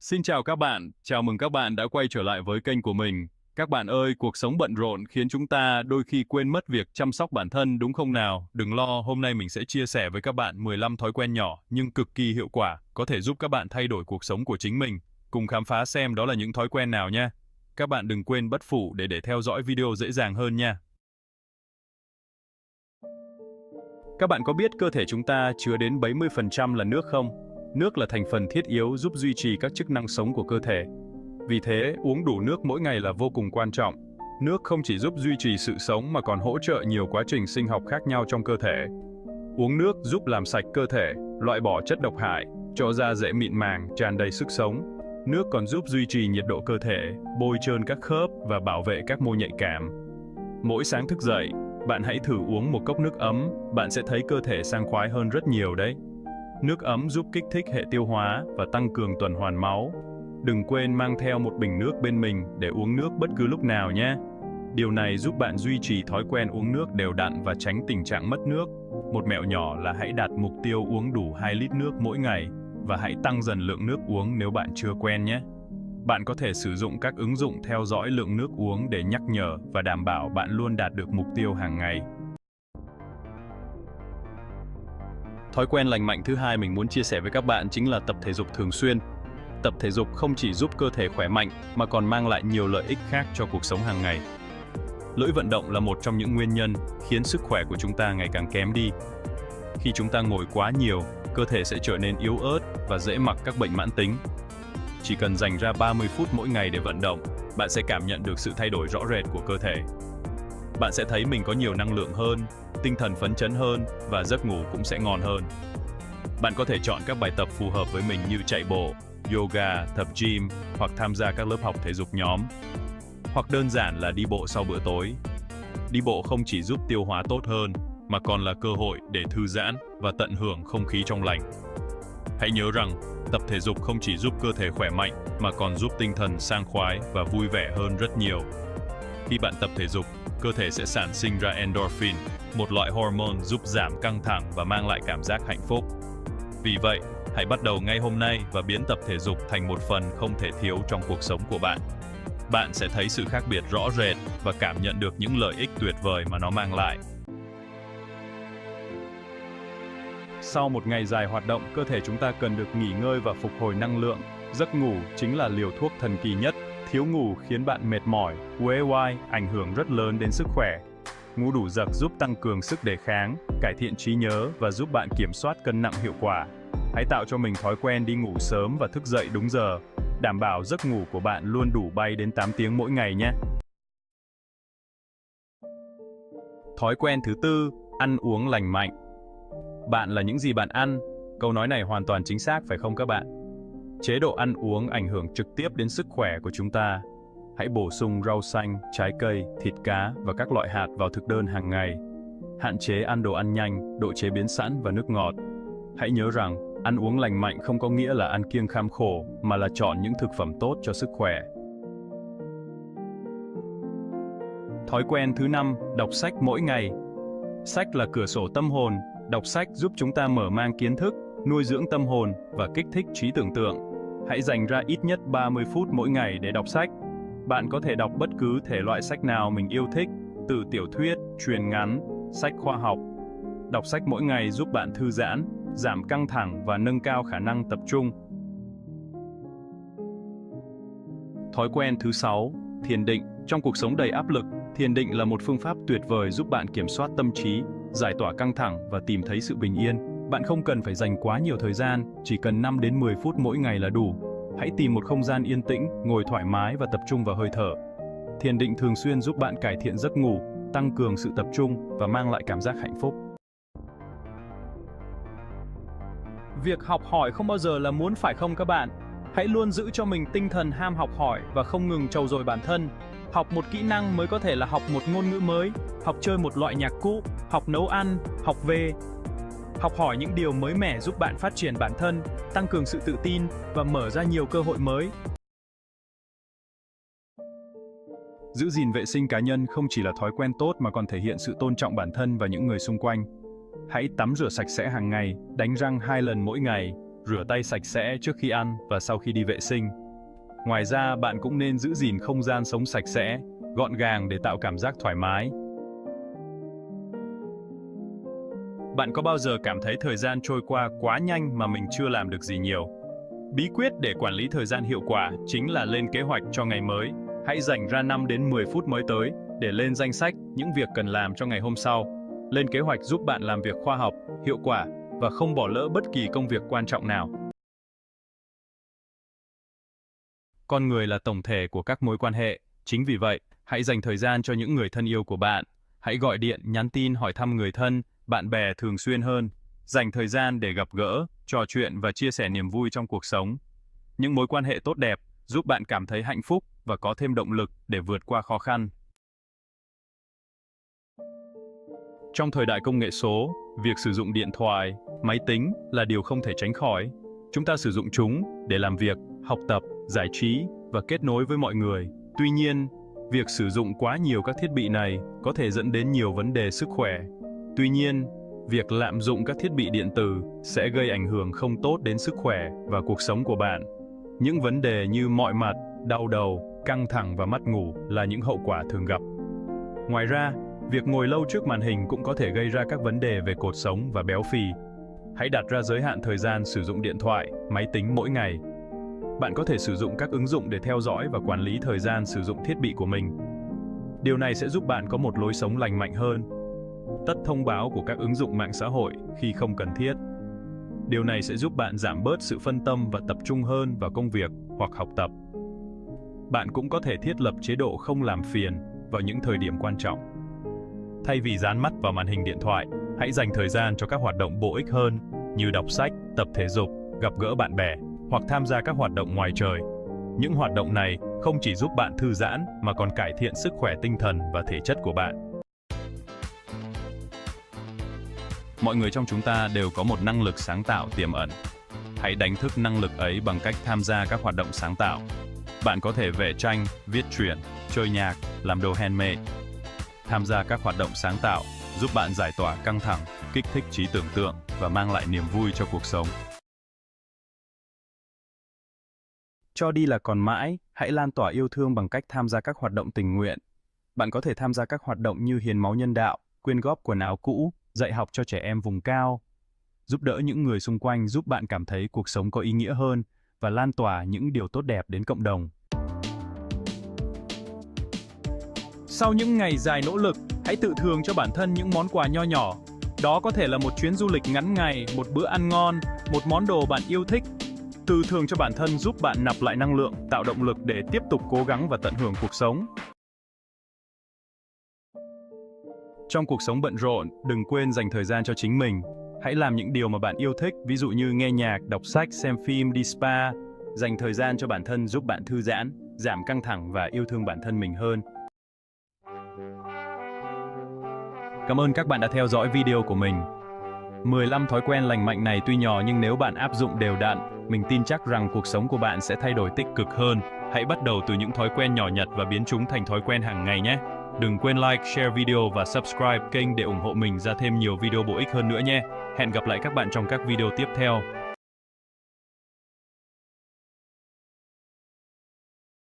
Xin chào các bạn, chào mừng các bạn đã quay trở lại với kênh của mình. Các bạn ơi, cuộc sống bận rộn khiến chúng ta đôi khi quên mất việc chăm sóc bản thân đúng không nào? Đừng lo, hôm nay mình sẽ chia sẻ với các bạn 15 thói quen nhỏ nhưng cực kỳ hiệu quả, có thể giúp các bạn thay đổi cuộc sống của chính mình. Cùng khám phá xem đó là những thói quen nào nha. Các bạn đừng quên bất phủ để để theo dõi video dễ dàng hơn nha. Các bạn có biết cơ thể chúng ta chứa đến 70% là nước không? Nước là thành phần thiết yếu giúp duy trì các chức năng sống của cơ thể. Vì thế, uống đủ nước mỗi ngày là vô cùng quan trọng. Nước không chỉ giúp duy trì sự sống mà còn hỗ trợ nhiều quá trình sinh học khác nhau trong cơ thể. Uống nước giúp làm sạch cơ thể, loại bỏ chất độc hại, cho da dễ mịn màng, tràn đầy sức sống. Nước còn giúp duy trì nhiệt độ cơ thể, bôi trơn các khớp và bảo vệ các mô nhạy cảm. Mỗi sáng thức dậy, bạn hãy thử uống một cốc nước ấm, bạn sẽ thấy cơ thể sang khoái hơn rất nhiều đấy. Nước ấm giúp kích thích hệ tiêu hóa và tăng cường tuần hoàn máu. Đừng quên mang theo một bình nước bên mình để uống nước bất cứ lúc nào nhé. Điều này giúp bạn duy trì thói quen uống nước đều đặn và tránh tình trạng mất nước. Một mẹo nhỏ là hãy đặt mục tiêu uống đủ 2 lít nước mỗi ngày và hãy tăng dần lượng nước uống nếu bạn chưa quen nhé. Bạn có thể sử dụng các ứng dụng theo dõi lượng nước uống để nhắc nhở và đảm bảo bạn luôn đạt được mục tiêu hàng ngày. Thói quen lành mạnh thứ hai mình muốn chia sẻ với các bạn chính là tập thể dục thường xuyên. Tập thể dục không chỉ giúp cơ thể khỏe mạnh mà còn mang lại nhiều lợi ích khác cho cuộc sống hàng ngày. Lỗi vận động là một trong những nguyên nhân khiến sức khỏe của chúng ta ngày càng kém đi. Khi chúng ta ngồi quá nhiều, cơ thể sẽ trở nên yếu ớt và dễ mắc các bệnh mãn tính. Chỉ cần dành ra 30 phút mỗi ngày để vận động, bạn sẽ cảm nhận được sự thay đổi rõ rệt của cơ thể. Bạn sẽ thấy mình có nhiều năng lượng hơn, tinh thần phấn chấn hơn và giấc ngủ cũng sẽ ngon hơn. Bạn có thể chọn các bài tập phù hợp với mình như chạy bộ, yoga, tập gym hoặc tham gia các lớp học thể dục nhóm. Hoặc đơn giản là đi bộ sau bữa tối. Đi bộ không chỉ giúp tiêu hóa tốt hơn, mà còn là cơ hội để thư giãn và tận hưởng không khí trong lành. Hãy nhớ rằng, tập thể dục không chỉ giúp cơ thể khỏe mạnh mà còn giúp tinh thần sang khoái và vui vẻ hơn rất nhiều. Khi bạn tập thể dục, cơ thể sẽ sản sinh ra endorphin, một loại hormone giúp giảm căng thẳng và mang lại cảm giác hạnh phúc. Vì vậy, hãy bắt đầu ngay hôm nay và biến tập thể dục thành một phần không thể thiếu trong cuộc sống của bạn. Bạn sẽ thấy sự khác biệt rõ rệt và cảm nhận được những lợi ích tuyệt vời mà nó mang lại. Sau một ngày dài hoạt động, cơ thể chúng ta cần được nghỉ ngơi và phục hồi năng lượng. Giấc ngủ chính là liều thuốc thần kỳ nhất. Thiếu ngủ khiến bạn mệt mỏi, uể oai, ảnh hưởng rất lớn đến sức khỏe. Ngủ đủ giấc giúp tăng cường sức đề kháng, cải thiện trí nhớ và giúp bạn kiểm soát cân nặng hiệu quả. Hãy tạo cho mình thói quen đi ngủ sớm và thức dậy đúng giờ, đảm bảo giấc ngủ của bạn luôn đủ bay đến 8 tiếng mỗi ngày nhé. Thói quen thứ tư, ăn uống lành mạnh. Bạn là những gì bạn ăn. Câu nói này hoàn toàn chính xác phải không các bạn? Chế độ ăn uống ảnh hưởng trực tiếp đến sức khỏe của chúng ta. Hãy bổ sung rau xanh, trái cây, thịt cá và các loại hạt vào thực đơn hàng ngày. Hạn chế ăn đồ ăn nhanh, độ chế biến sẵn và nước ngọt. Hãy nhớ rằng, ăn uống lành mạnh không có nghĩa là ăn kiêng kham khổ, mà là chọn những thực phẩm tốt cho sức khỏe. Thói quen thứ năm, đọc sách mỗi ngày. Sách là cửa sổ tâm hồn, Đọc sách giúp chúng ta mở mang kiến thức, nuôi dưỡng tâm hồn và kích thích trí tưởng tượng. Hãy dành ra ít nhất 30 phút mỗi ngày để đọc sách. Bạn có thể đọc bất cứ thể loại sách nào mình yêu thích, từ tiểu thuyết, truyền ngắn, sách khoa học. Đọc sách mỗi ngày giúp bạn thư giãn, giảm căng thẳng và nâng cao khả năng tập trung. Thói quen thứ 6, thiền định. Trong cuộc sống đầy áp lực, thiền định là một phương pháp tuyệt vời giúp bạn kiểm soát tâm trí, giải tỏa căng thẳng và tìm thấy sự bình yên. Bạn không cần phải dành quá nhiều thời gian, chỉ cần 5 đến 10 phút mỗi ngày là đủ. Hãy tìm một không gian yên tĩnh, ngồi thoải mái và tập trung vào hơi thở. Thiền định thường xuyên giúp bạn cải thiện giấc ngủ, tăng cường sự tập trung và mang lại cảm giác hạnh phúc. Việc học hỏi không bao giờ là muốn phải không các bạn? Hãy luôn giữ cho mình tinh thần ham học hỏi và không ngừng trau dồi bản thân. Học một kỹ năng mới có thể là học một ngôn ngữ mới, học chơi một loại nhạc cũ, học nấu ăn, học về. Học hỏi những điều mới mẻ giúp bạn phát triển bản thân, tăng cường sự tự tin và mở ra nhiều cơ hội mới. Giữ gìn vệ sinh cá nhân không chỉ là thói quen tốt mà còn thể hiện sự tôn trọng bản thân và những người xung quanh. Hãy tắm rửa sạch sẽ hàng ngày, đánh răng hai lần mỗi ngày, rửa tay sạch sẽ trước khi ăn và sau khi đi vệ sinh. Ngoài ra, bạn cũng nên giữ gìn không gian sống sạch sẽ, gọn gàng để tạo cảm giác thoải mái. Bạn có bao giờ cảm thấy thời gian trôi qua quá nhanh mà mình chưa làm được gì nhiều? Bí quyết để quản lý thời gian hiệu quả chính là lên kế hoạch cho ngày mới. Hãy dành ra 5 đến 10 phút mới tới để lên danh sách những việc cần làm cho ngày hôm sau. Lên kế hoạch giúp bạn làm việc khoa học, hiệu quả và không bỏ lỡ bất kỳ công việc quan trọng nào. Con người là tổng thể của các mối quan hệ, chính vì vậy, hãy dành thời gian cho những người thân yêu của bạn. Hãy gọi điện, nhắn tin hỏi thăm người thân, bạn bè thường xuyên hơn. Dành thời gian để gặp gỡ, trò chuyện và chia sẻ niềm vui trong cuộc sống. Những mối quan hệ tốt đẹp giúp bạn cảm thấy hạnh phúc và có thêm động lực để vượt qua khó khăn. Trong thời đại công nghệ số, việc sử dụng điện thoại, máy tính là điều không thể tránh khỏi. Chúng ta sử dụng chúng để làm việc, học tập, giải trí và kết nối với mọi người. Tuy nhiên, việc sử dụng quá nhiều các thiết bị này có thể dẫn đến nhiều vấn đề sức khỏe. Tuy nhiên, việc lạm dụng các thiết bị điện tử sẽ gây ảnh hưởng không tốt đến sức khỏe và cuộc sống của bạn. Những vấn đề như mỏi mặt, đau đầu, căng thẳng và mất ngủ là những hậu quả thường gặp. Ngoài ra, việc ngồi lâu trước màn hình cũng có thể gây ra các vấn đề về cột sống và béo phì. Hãy đặt ra giới hạn thời gian sử dụng điện thoại, máy tính mỗi ngày. Bạn có thể sử dụng các ứng dụng để theo dõi và quản lý thời gian sử dụng thiết bị của mình. Điều này sẽ giúp bạn có một lối sống lành mạnh hơn. Tắt thông báo của các ứng dụng mạng xã hội khi không cần thiết. Điều này sẽ giúp bạn giảm bớt sự phân tâm và tập trung hơn vào công việc hoặc học tập. Bạn cũng có thể thiết lập chế độ không làm phiền vào những thời điểm quan trọng. Thay vì dán mắt vào màn hình điện thoại, hãy dành thời gian cho các hoạt động bổ ích hơn như đọc sách, tập thể dục, gặp gỡ bạn bè hoặc tham gia các hoạt động ngoài trời. Những hoạt động này không chỉ giúp bạn thư giãn mà còn cải thiện sức khỏe tinh thần và thể chất của bạn. Mọi người trong chúng ta đều có một năng lực sáng tạo tiềm ẩn. Hãy đánh thức năng lực ấy bằng cách tham gia các hoạt động sáng tạo. Bạn có thể vẽ tranh, viết truyện, chơi nhạc, làm đồ handmade. Tham gia các hoạt động sáng tạo giúp bạn giải tỏa căng thẳng, kích thích trí tưởng tượng và mang lại niềm vui cho cuộc sống. Cho đi là còn mãi, hãy lan tỏa yêu thương bằng cách tham gia các hoạt động tình nguyện. Bạn có thể tham gia các hoạt động như hiến máu nhân đạo, quyên góp quần áo cũ, dạy học cho trẻ em vùng cao, giúp đỡ những người xung quanh giúp bạn cảm thấy cuộc sống có ý nghĩa hơn và lan tỏa những điều tốt đẹp đến cộng đồng. Sau những ngày dài nỗ lực, hãy tự thưởng cho bản thân những món quà nho nhỏ. Đó có thể là một chuyến du lịch ngắn ngày, một bữa ăn ngon, một món đồ bạn yêu thích. Tự thưởng cho bản thân giúp bạn nạp lại năng lượng, tạo động lực để tiếp tục cố gắng và tận hưởng cuộc sống. Trong cuộc sống bận rộn, đừng quên dành thời gian cho chính mình. Hãy làm những điều mà bạn yêu thích, ví dụ như nghe nhạc, đọc sách, xem phim, đi spa. Dành thời gian cho bản thân giúp bạn thư giãn, giảm căng thẳng và yêu thương bản thân mình hơn. Cảm ơn các bạn đã theo dõi video của mình. 15 thói quen lành mạnh này tuy nhỏ nhưng nếu bạn áp dụng đều đặn, mình tin chắc rằng cuộc sống của bạn sẽ thay đổi tích cực hơn. Hãy bắt đầu từ những thói quen nhỏ nhặt và biến chúng thành thói quen hàng ngày nhé. Đừng quên like, share video và subscribe kênh để ủng hộ mình ra thêm nhiều video bổ ích hơn nữa nhé. Hẹn gặp lại các bạn trong các video tiếp theo.